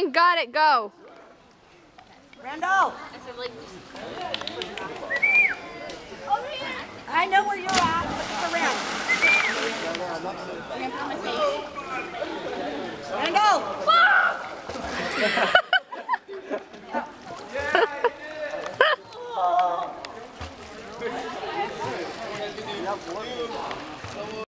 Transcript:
Green got it, go. Randall. I know where you're at, but it's around. Randall.